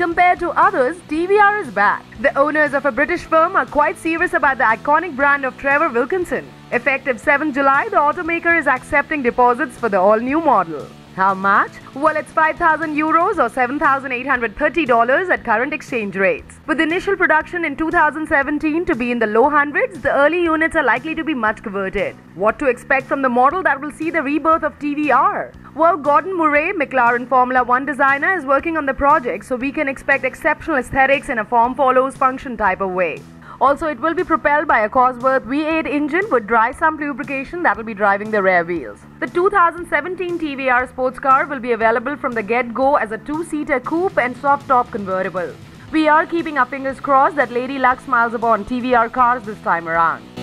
Compared to others, TVR is back. The owners of a British firm are quite serious about the iconic brand of Trevor Wilkinson. Effective 7 July, the automaker is accepting deposits for the all-new model. How much? Well, it's 5,000 euros or $7,830 at current exchange rates. With initial production in 2017 to be in the low hundreds, the early units are likely to be much coveted. What to expect from the model that will see the rebirth of TVR? Well, Gordon Murray, McLaren Formula One designer, is working on the project, so we can expect exceptional aesthetics in a form follows function type of way. Also, it will be propelled by a Cosworth V8 engine with dry sump lubrication that will be driving the rear wheels. The 2017 TVR sports car will be available from the get-go as a two-seater coupe and soft-top convertible. We are keeping our fingers crossed that Lady Luck smiles upon TVR cars this time around.